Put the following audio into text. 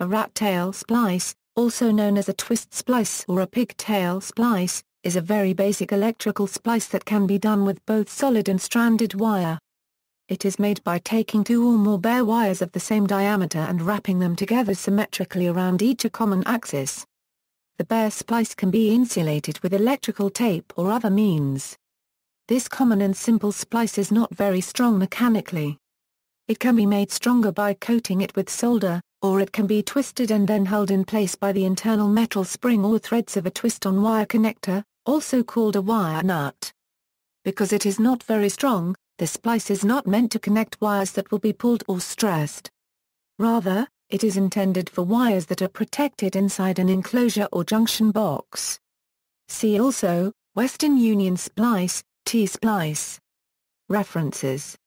A rat-tail splice, also known as a twist splice or a pigtail splice, is a very basic electrical splice that can be done with both solid and stranded wire. It is made by taking two or more bare wires of the same diameter and wrapping them together symmetrically around each a common axis. The bare splice can be insulated with electrical tape or other means. This common and simple splice is not very strong mechanically. It can be made stronger by coating it with solder, or it can be twisted and then held in place by the internal metal spring or threads of a twist-on wire connector, also called a wire nut. Because it is not very strong, the splice is not meant to connect wires that will be pulled or stressed. Rather, it is intended for wires that are protected inside an enclosure or junction box. See also, Western Union Splice, T-Splice. References